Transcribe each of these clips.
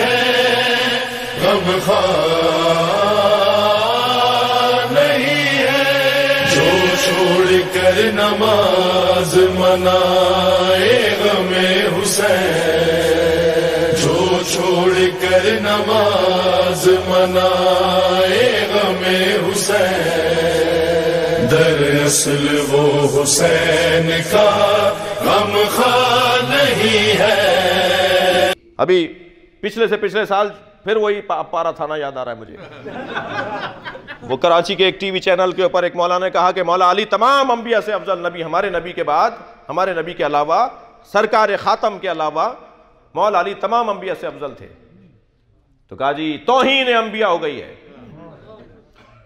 है गम नहीं है जो छोड़ कर नमाज़ मनाए गमे हुसैन जो छोड़ कर नमाज़ मनाए गमे हुसैन दरअसल वो हुसैन का गम खा नहीं है। अभी पिछले से पिछले साल फिर वही पा, पारा थाना याद आ रहा है मुझे। वो कराची के एक टीवी चैनल के ऊपर एक मौला ने कहा कि मौला अली तमाम अंबिया से अफजल नबी हमारे नबी के बाद हमारे नबी के अलावा सरकार खातम के अलावा मौला अली तमाम अंबिया से अफजल थे। तो कहा जी तोहीन अंबिया हो गई है।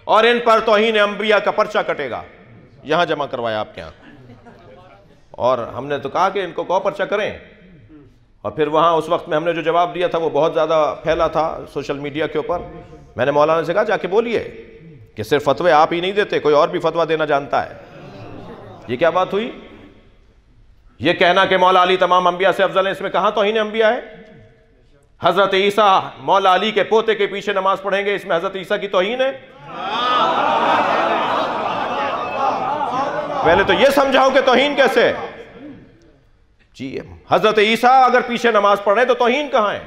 और इन पर तोहीन अंबिया का पर्चा कटेगा। यहाँ जमा करवाया आपके यहाँ। और हमने तो कहा कि इनको कौ पर्चा करें? और फिर वहाँ उस वक्त में हमने जो जवाब दिया था वो बहुत ज़्यादा फैला था सोशल मीडिया के ऊपर। मैंने मौलाना से कहा, जाके बोलिए कि सिर्फ़ फतवे आप ही नहीं देते, कोई और भी फतवा देना जानता है। ये क्या बात हुई? ये कहना कि मौला अली तमाम अंबिया से अफजल है, इसमें कहाँ तो ही अंबिया है? हज़रत ईसा मौला अली के पोते के पीछे नमाज़ पढ़ेंगे, इसमें हज़रत ईसा की तोहीन है? पहले तो ये समझाओ कि तोहीन कैसे है? जी हज़रत ईसा अगर पीछे नमाज़ पढ़ रहे तो तोहीन कहाँ है?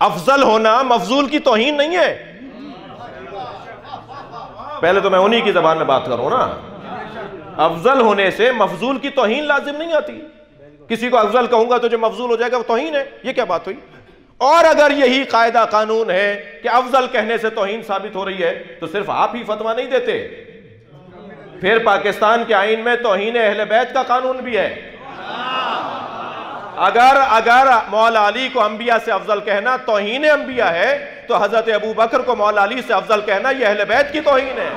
अफजल होना मफजूल की तोहीन नहीं है। पहले तो मैं उन्हीं की जबान में बात करूँ ना। अफजल होने से मफजूल की तोहीन लाजिम नहीं आती। किसी को अफजल कहूँगा तो जो मफजूल हो जाएगा, वो तोहीन है। ये क्या बात हुई? और अगर यही कायदा कानून है कि अफजल कहने से तोहीन साबित हो रही है तो सिर्फ़ आप ही फतवा नहीं देते। फिर पाकिस्तान के आइन में तोहन अहल बैत का कानून भी है। अगर अगर मौला अली को अंबिया से अफजल कहना तोहन अंबिया है तो हज़रत अबू बकर को मौला अली से अफजल कहना यह अहल बैत की तोहन है।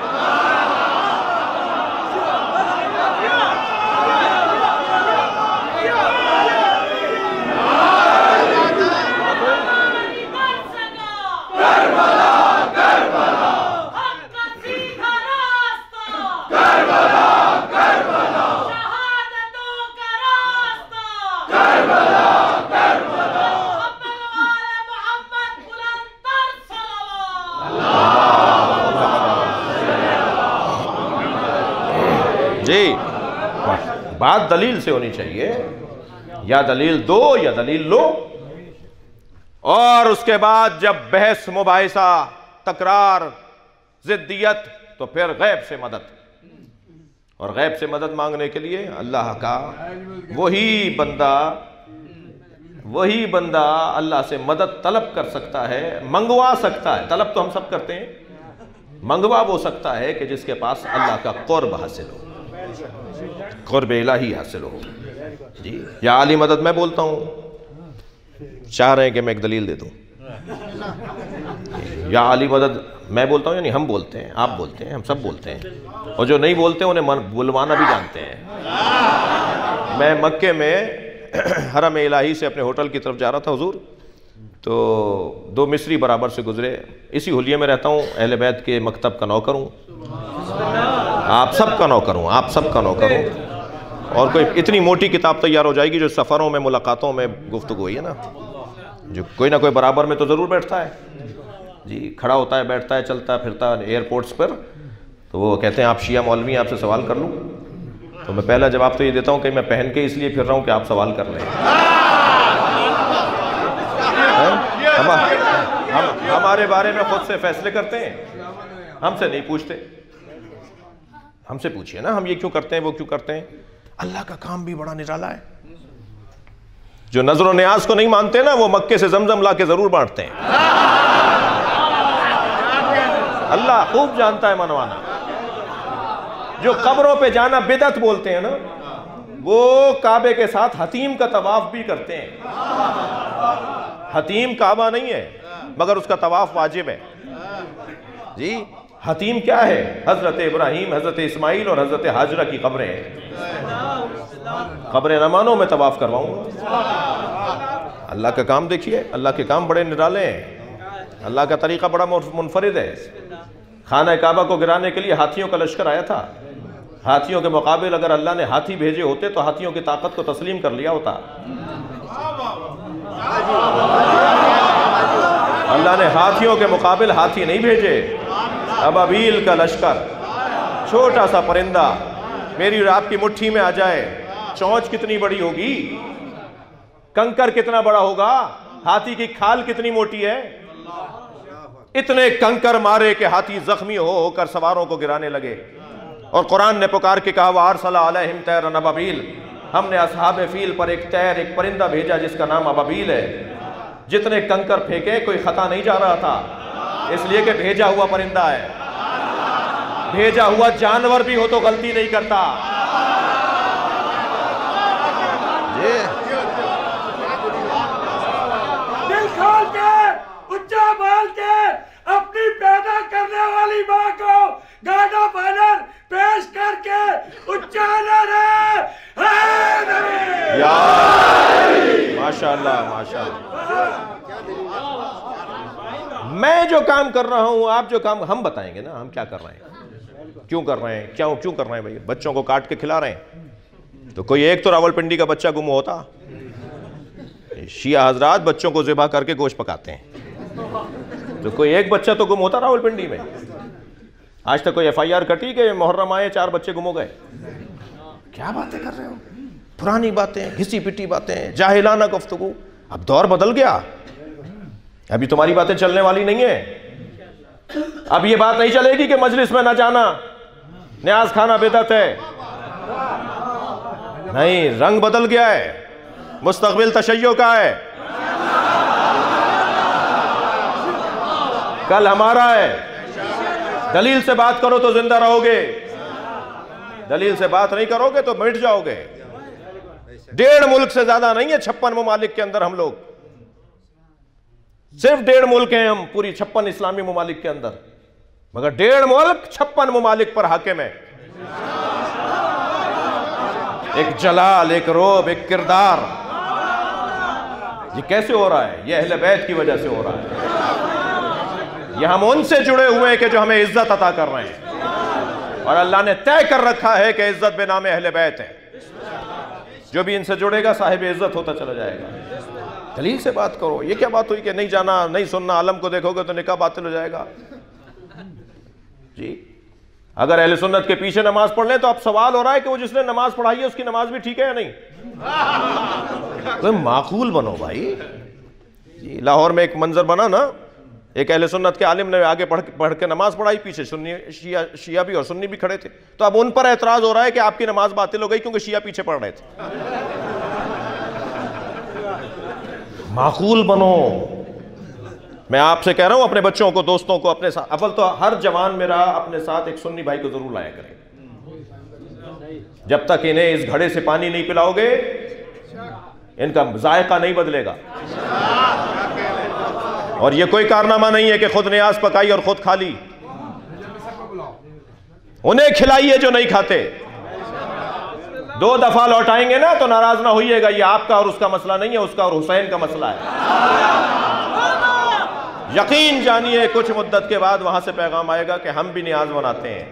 बात दलील से होनी चाहिए। या दलील दो, या दलील लो। और उसके बाद जब बहस मुबासा तकरार, जिद्दियत तो फिर गैब से मदद। और गैब से मदद मांगने के लिए अल्लाह का वही बंदा वही बंदा अल्लाह से मदद तलब कर सकता है, मंगवा सकता है। तलब तो हम सब करते हैं। मंगवा वो सकता है कि जिसके पास अल्लाह का कौरब हासिल हो। कुर्ब इलाही हासिल हो। जी, या आली मदद मैं बोलता हूँ। चाह रहे हैं कि मैं एक दलील दे दूँ। या आली मदद मैं बोलता हूँ, यानी हम बोलते हैं, आप बोलते हैं, हम सब बोलते हैं। और जो नहीं बोलते, उन्हें मन, बुलवाना भी जानते हैं। मैं मक्के में हरम इलाही से अपने होटल की तरफ़ जा रहा था, हुजूर। तो दो मिस्री बराबर से गुजरे। इसी हुलिये में रहता हूँ, अहल बैत के मकतब का नौकर हूँ। आप सब का नौकर हूँ, आप सब का नौकर हूँ। और कोई इतनी मोटी किताब तैयार हो जाएगी जो सफ़रों में मुलाकातों में गुफ्तु हुई है ना? जो कोई ना कोई बराबर में तो ज़रूर बैठता है। जी खड़ा होता है बैठता है चलता है फिरता एयरपोर्ट्स पर। तो वो कहते हैं आप शिया मौलवी आपसे सवाल कर लूँ? तो मैं पहला जवाब तो ये देता हूँ कि मैं पहन के इसलिए फिर रहा हूँ कि आप सवाल कर हैं। हम, हम हमारे बारे में खुद से फैसले करते हैं। हमसे नहीं पूछते। हमसे पूछिए ना हम ये क्यों करते हैं वो क्यों करते हैं? अल्लाह का काम भी बड़ा निराला है। जो नज़र न्याज को नहीं मानते ना, वो मक्के से जमजम ला के ज़रूर बांटते हैं। अल्लाह खूब जानता है मनवाना। जो कब्रों पे जाना बिदत बोलते हैं ना, वो काबे के साथ हतीम का तवाफ भी करते हैं। हतीम काबा नहीं है, मगर उसका तवाफ वाजिब है। जी, हतीम क्या है? हज़रत इब्राहिम, हज़रत इस्माइल और हज़रत हाजरा की कब्रें। हैं कब्रें रमानों में तवाफ करवाऊँगा। अल्लाह का काम देखिए, अल्लाह के काम बड़े निराले हैं। अल्लाह का तरीका बड़ा मुनफरद है। खाना काबा को गिराने के लिए हाथियों का लश्कर आया था। हाथियों के मुकाबले अगर अल्लाह ने हाथी भेजे होते तो हाथियों की ताकत को तस्लीम कर लिया होता। अल्लाह ने हाथियों के मुकाबिल हाथी नहीं भेजे। अब अबील का लश्कर। छोटा सा परिंदा। मेरी और आपकी मुट्ठी में आ जाए। चौंच कितनी बड़ी होगी? कंकर कितना बड़ा होगा? हाथी की खाल कितनी मोटी है? इतने कंकर मारे कि हाथी जख्मी हो होकर सवारों को गिराने लगे। और कुरान ने पुकार के कहा वार सलाम तैर नबाबील हमने असहाब फील पर एक तैर, एक परिंदा भेजा जिसका नाम अबाबील है। जितने कंकर फेंके, कोई खता नहीं जा रहा था। इसलिए कि भेजा हुआ परिंदा है। भेजा हुआ जानवर भी हो तो गलती नहीं करता ये दिल खोल के उच्चा बोल के अपनी पैदा करने वाली माँ को गाना बैनर पेश करके उच्चा नारे है माशाल्लाह माशाल्लाह। मैं जो काम कर रहा हूँ, आप जो काम, हम बताएँगे ना, हम क्या कर रहे हैं? क्यों कर रहे हैं? क्यों क्यों कर रहे हैं भाई बच्चों को काट के खिला रहे हैं? तो कोई एक तो रावलपिंडी का बच्चा गुम होता। शिया हजरात बच्चों को ज़िबा करके गोश्त पकाते हैं। तो कोई एक बच्चा तो गुम होता रावलपिंडी में। आज तक कोई एफआईआर कटी कि मुहर्रम आए, चार बच्चे गुम हो गए। क्या बातें कर रहे हो? पुरानी बातें घिसी पिटी बातें, जाहिलाना गुफ्तगू। अब दौर बदल गया। अभी तुम्हारी बातें चलने वाली नहीं है। अब ये बात नहीं चलेगी कि मजलिस में ना जाना। न्याज खाना बेदत है। नहीं, रंग बदल गया है। मुस्तकबिल तशैयो का है। कल हमारा है। दलील से बात करो तो ज़िंदा रहोगे। दलील से बात नहीं करोगे तो मिट जाओगे। डेढ़ मुल्क से ज़्यादा नहीं है छप्पन ममालिक के अंदर हम लोग। सिर्फ़ डेढ़ मुल्क हैं हम, पूरी छप्पन इस्लामी ममालिक के अंदर। मगर डेढ़ मुल्क छप्पन ममालिक पर हाकिम है। एक जलाल, एक रोब, एक किरदार। ये कैसे हो रहा है? ये अहले बैत की वजह से हो रहा है। ये हम उनसे जुड़े हुए हैं कि जो हमें इज़्ज़त अता कर रहे हैं। और अल्लाह ने तय कर रखा है कि इज़्ज़त बेनामे अहले बैत है। जो भी इनसे जुड़ेगा, साहिब इज़्ज़त होता चला जाएगा। दलील से बात करो, ये क्या बात हुई कि नहीं जाना, नहीं सुनना, आलम को देखोगे तो निकाह बातिल हो जाएगा? जी। अगर अहले सुन्नत के पीछे नमाज़ पढ़ लें तो अब सवाल हो रहा है कि वो जिसने नमाज़ पढ़ाई है, उसकी नमाज़ भी ठीक है या नहीं? तो माकूल बनो भाई। जी, लाहौर में एक मंजर बना ना एक अहले सुन्नत के आलिम ने आगे पढ़ पढ़ के नमाज़ पढ़ाई, पीछे सुन्नी शिया शिया भी और सुन्नी भी खड़े थे। तो अब उन पर एतराज़ हो रहा है कि आपकी नमाज़ बातिल हो गई क्योंकि शिया पीछे पढ़ रहे थे। माकूल बनो। मैं आपसे कह रहा हूँ, अपने बच्चों को, दोस्तों को, अपने साथ अव्वल तो हर जवान मेरा अपने साथ एक सुन्नी भाई को ज़रूर लाया करें। जब तक इन्हें इस घड़े से पानी नहीं पिलाओगे, इनका जायका नहीं बदलेगा। और ये कोई कारनामा नहीं है कि खुद ने न्याज पकाई और खुद खा ली। उन्हें खिलाइए जो नहीं खाते। दो दफ़ा लौटाएँगे ना तो नाराज़ ना होइएगा, ये आपका और उसका मसला नहीं है, उसका और हुसैन का मसला है। यकीन जानिए, कुछ मुद्दत के बाद वहाँ से पैगाम आएगा कि हम भी न्याज बनाते हैं।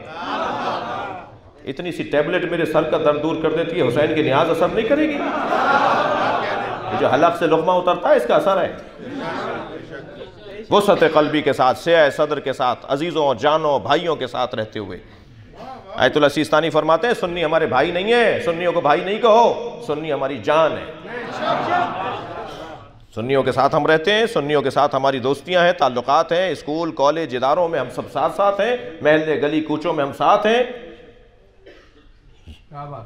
इतनी सी टैबलेट मेरे सर का दर्द दूर कर देती है, हुसैन की न्याज असर नहीं करेगी। जो हलक से लुकमा उतरता है इसका असर है। वसत कलबी के साथ से सदर के साथ अजीज़ों जानों भाइयों के साथ रहते हुए। आयतुल्ला सीस्तानी फरमाते हैं सुन्नी हमारे भाई नहीं है सुन्नियों को भाई नहीं कहो सुन्नी हमारी जान है। सुन्नियों के साथ हम रहते हैं सुन्नियों के साथ हमारी दोस्तियाँ हैं ताल्लुकात हैं स्कूल कॉलेज इदारों में हम सब साथ साथ हैं महल्ले गली कूचों में हम साथ हैं।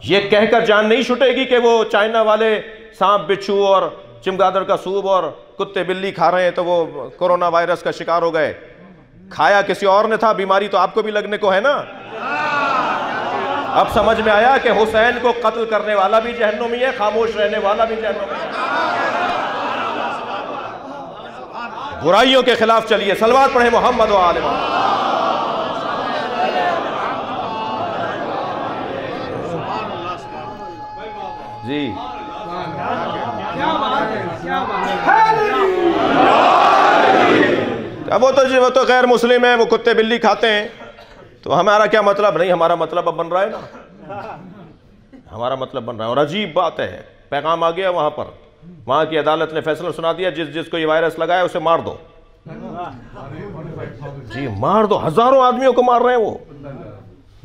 ये कहकर जान नहीं छुटेगी कि वो चाइना वाले सांप, बिच्छू और चिमगादड़ का सूप और कुत्ते बिल्ली खा रहे हैं तो वो कोरोना वायरस का शिकार हो गए। खाया किसी और ने था? बीमारी तो आपको भी लगने को है ना? अब समझ में आया कि हुसैन को कत्ल करने वाला भी जहन्नुमी है खामोश रहने वाला भी जहन्नुमी है बुराइयों के खिलाफ चलिए। सलवार पढ़े मोहम्मद आलम। जी। अब वो तो जी, वो तो गैर मुस्लिम है, वो कुत्ते बिल्ली खाते हैं। तो हमारा क्या मतलब? नहीं, हमारा मतलब अब बन रहा है ना। हमारा मतलब बन रहा है। और अजीब बात है। पैगाम आ गया वहाँ पर। वहाँ की अदालत ने फैसला सुना दिया, जिस, जिसको ये वायरस लगा है, उसे मार दो। जी, मार दो। हज़ारों आदमियों को मार रहे हैं वो।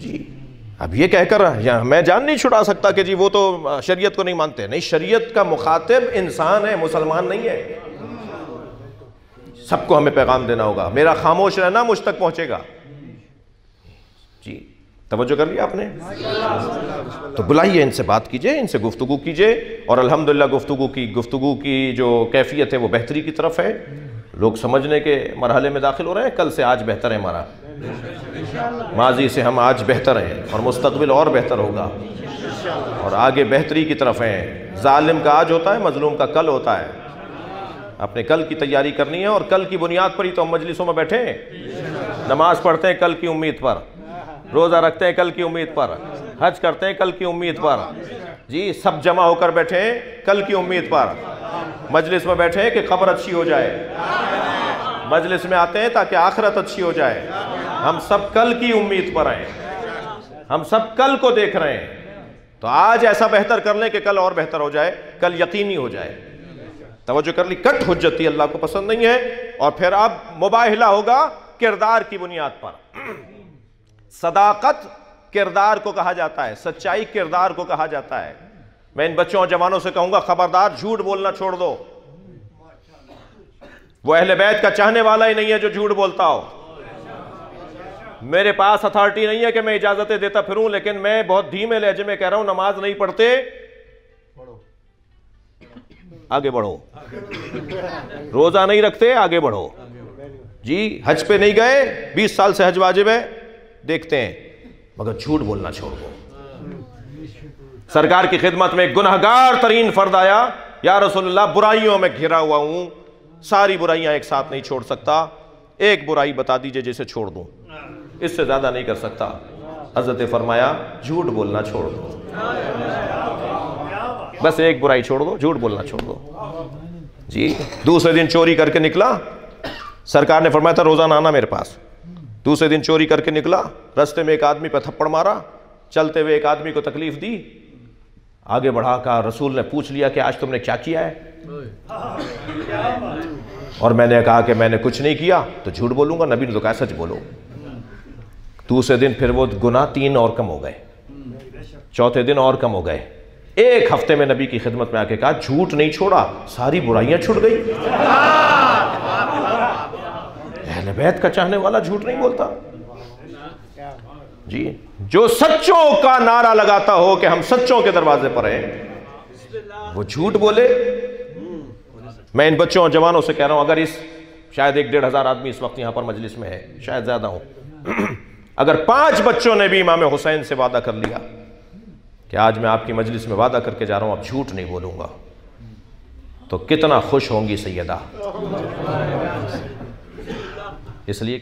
जी। अब ये कहकर, या मैं जान नहीं छुड़ा सकता कि जी वो तो शरीयत को नहीं मानते। नहीं, शरीयत का मुखातिब इंसान है, मुसलमान नहीं है। सबको हमें पैगाम देना होगा। मेरा खामोश रहना मुझ तक पहुंचेगा। जी, तवज्जो कर लिया आपने? तो बुलाइए इनसे बात कीजिए, इनसे गुफ्तगु कीजिए, और अल्हम्दुलिल्लाह गुफ्तगु की गुफ्तगु की जो कैफियत है वो बेहतरी की तरफ़ है। लोग समझने के मरहले में दाखिल हो रहे हैं, कल से आज बेहतर है हमारा। माजी से हम आज बेहतर हैं और मुस्तबिल और बेहतर होगा। और आगे बेहतरी की तरफ़ हैं। ालिम का आज होता है, मजलूम का कल होता है। अपने कल की तैयारी करनी है और कल की बुनियाद पर ही तो हम मजलिसों में बैठे हैं। नमाज़ पढ़ते हैं कल की उम्मीद पर। रोज़ा रखते हैं कल की उम्मीद पर। हज करते हैं कल की उम्मीद पर। जी, सब जमा होकर बैठे हैं कल की उम्मीद पर। मजलिस में बैठे हैं कि खबर अच्छी हो जाए। मजलिस में आते हैं ताकि आखरत अच्छी हो जाए। हम सब कल की उम्मीद पर आए हम सब कल को देख रहे हैं। तो आज ऐसा बेहतर कर लें कि कल और बेहतर हो जाए, कल यकीनी हो जाए। तवज्जो कर ली, कट हुज्जती अल्लाह को पसंद नहीं है। और फिर अब मुबाहिला होगा किरदार की बुनियाद पर। सदाकत किरदार को कहा जाता है, सच्चाई किरदार को कहा जाता है। मैं इन बच्चों और जवानों से कहूँगा, खबरदार, झूठ बोलना छोड़ दो। वो अहले बैत का चाहने वाला ही नहीं है जो झूठ बोलता हो। मेरे पास अथॉरिटी नहीं है कि मैं इजाजतें देता फिरूं, लेकिन मैं बहुत धीमे लहजे में कह रहा हूँ, नमाज़ नहीं पढ़ते। आगे बढ़ो। रोजा नहीं रखते, आगे बढ़ो। जी, हज पे नहीं गए 20 साल से हज वाजिब है, देखते हैं। मगर झूठ बोलना छोड़ दो। सरकार की खिदमत में गुनहगार तरीन फर्द आया। या रसोल्ला बुराइयों में घिरा हुआ हूँ। सारी बुराइयाँ एक साथ नहीं छोड़ सकता। एक बुराई बता दीजिए जिसे छोड़ दूँ। इससे ज़्यादा नहीं कर सकता। हज़रत फरमाया, झूठ बोलना छोड़ दो। बस एक बुराई छोड़ दो, झूठ बोलना छोड़ दो। जी, दूसरे दिन चोरी करके निकला। सरकार ने फरमाया था, रोज़ाना आना मेरे पास। दूसरे दिन चोरी करके निकला, रास्ते में एक आदमी पर थप्पड़ मारा। चलते हुए एक आदमी को तकलीफ़ दी। आगे बढ़ा कहा रसूल ने पूछ लिया कि आज तुमने क्या किया है? और मैंने कहा कि मैंने कुछ नहीं किया तो झूठ बोलूँगा, नबी ने तो कहा, सच बोलो। दूसरे दिन फिर वो गुना तीन और कम हो गए। चौथे दिन और कम हो गए। एक हफ़्ते में नबी की खिदमत में आके कहा, झूठ नहीं छोड़ा, सारी बुराइयाँ छुट गई। बैत का चाहने वाला झूठ नहीं बोलता। जी, जो सच्चों का नारा लगाता हो कि हम सच्चों के दरवाजे पर हैं, वो झूठ बोले। मैं इन बच्चों और जवानों से कह रहा हूँ, अगर इस, शायद एक डेढ़ हज़ार आदमी इस वक्त यहाँ पर मजलिस में है, शायद ज़्यादा हूँ। अगर पाँच बच्चों ने भी इमाम हुसैन से वादा कर लिया कि आज मैं आपकी मजलिस में वादा करके जा रहा हूँ आप झूठ नहीं बोलूँगा तो कितना खुश होंगी सैयदा। इसलिए